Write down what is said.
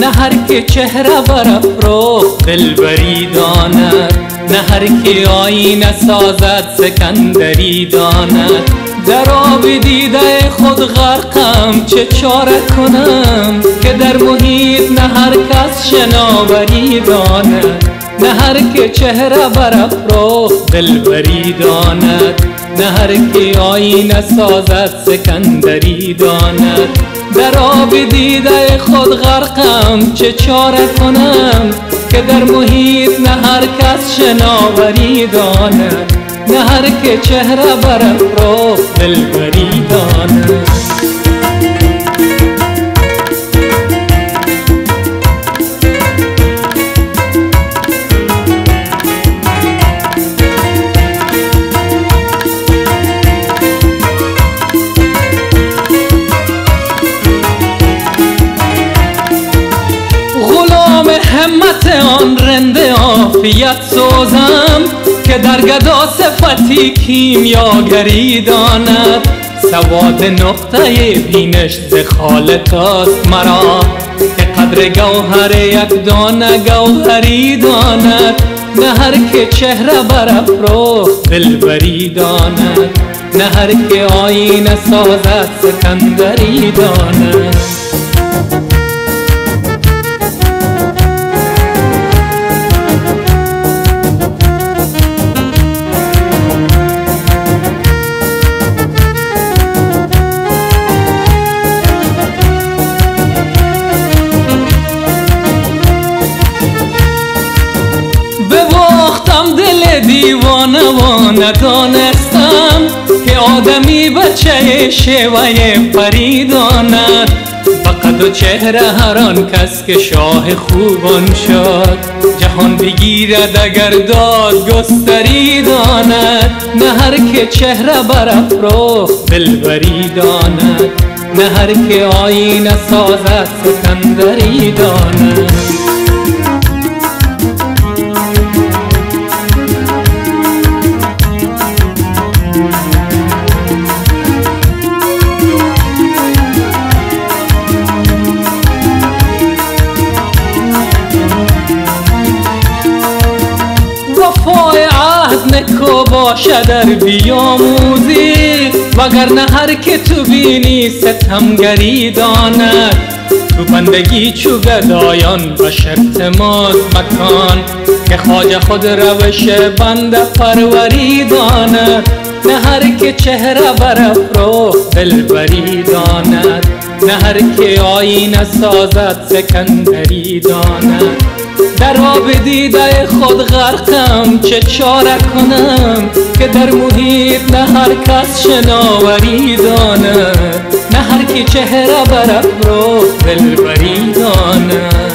نه هر که چهره برافروخت دلبری داند نه هر که آینه سازد سکندری داند. در آب دیده خود غرقم چه چاره کنم؟ که در محیط نه هر کس شناوری داند. نه هر که چهره برافروخت دلبری داند نه هر که آینه سازد سکندری داند. در آب دیده خود غرقم چه چاره کنم که در محیط نه هر کس شناوری داند. نه هر که چهره برافروخت دلبری داند آفیت سوزم که در گدا صفتی کیمیاگری داند. سواد نقطه بینش ز خالقاست مرا که قدر گوهر یک دانه گوهری داند. نه هر که چهره برافروخت دلبری داند. نه هر که آینه سازد سکندری داند. دیوانه و ندانستم که آدمی بچه شوه پریداند فقط و چهره هر آن کس که شاه خوبان شد. جهان بگیرد اگر داد گستری داند. نه هر که چهره برافروخت دلبری داند. نه هر که آینه سازد سکندری داند. وفای عهد نکو باشه در بیاموزی. وگرنه هر که تو بینی ستمگری داند. تو بندگی چو گدایان و شرط ماز مکان. که خواجه خود روش بند پروری داند. نه هر که چهره برافروخت دلبری داند. نه هر که آینه سازد سکندری داند. در آب دیده خود غرقم. چه چاره کنم که در محیط نه هر کس شناوری داند نه هر کی چهره برافروخت دلبری داند.